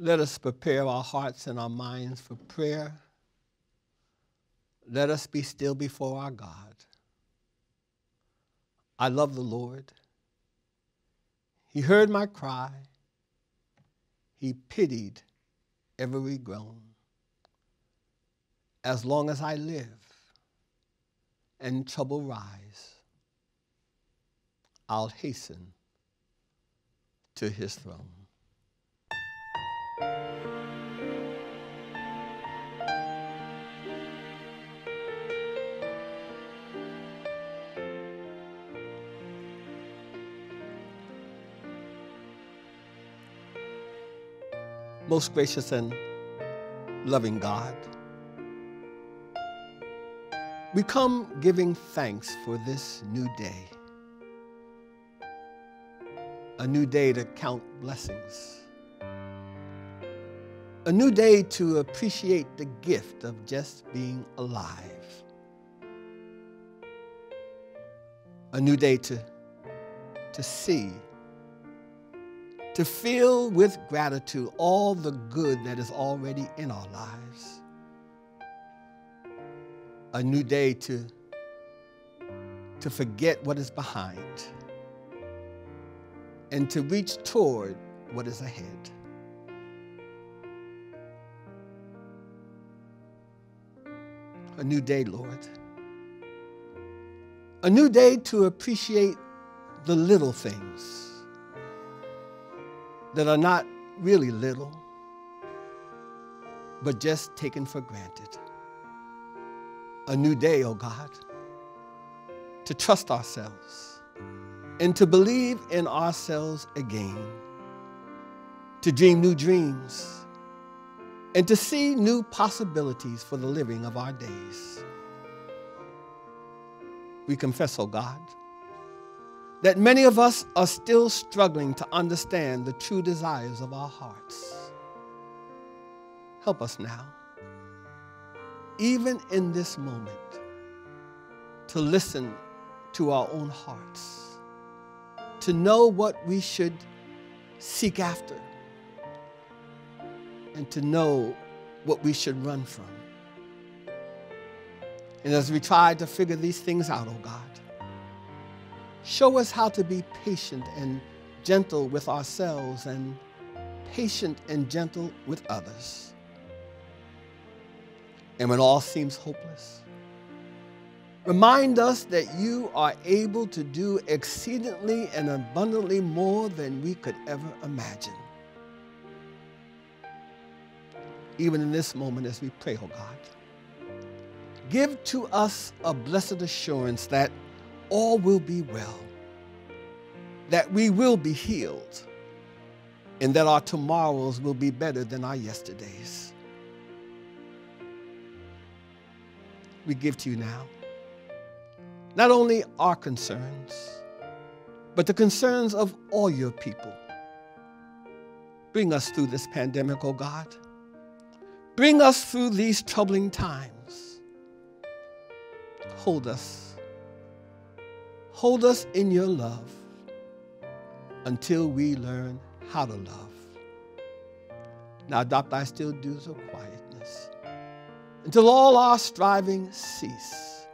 Let us prepare our hearts and our minds for prayer. Let us be still before our God. I love the Lord. He heard my cry. He pitied every groan. As long as I live and trouble rise, I'll hasten to his throne. Most gracious and loving God, we come giving thanks for this new day. A new day to count blessings. A new day to appreciate the gift of just being alive. A new day to, to see to feel with gratitude all the good that is already in our lives. A new day to, to forget what is behind and to reach toward what is ahead. A new day, Lord. A new day to appreciate the little things that are not really little, but just taken for granted. A new day, oh God, to trust ourselves and to believe in ourselves again, to dream new dreams, and to see new possibilities for the living of our days. We confess, oh God, that many of us are still struggling to understand the true desires of our hearts. Help us now, even in this moment, to listen to our own hearts, to know what we should seek after, and to know what we should run from. And as we try to figure these things out, oh God, Show us how to be patient and gentle with ourselves and patient and gentle with others. And when all seems hopeless, remind us that you are able to do exceedingly and abundantly more than we could ever imagine. Even in this moment as we pray, oh God, give to us a blessed assurance that all will be well, that we will be healed, and that our tomorrows will be better than our yesterdays. We give to you now not only our concerns, but the concerns of all your people. Bring us through this pandemic, oh God. Bring us through these troubling times. Hold us Hold us in your love until we learn how to love. Now adopt thy still dews of quietness until all our striving cease.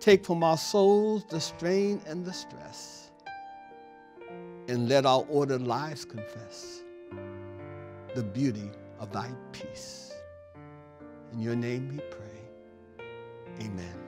Take from our souls the strain and the stress, and let our ordered lives confess the beauty of thy peace. In your name we pray. Amen.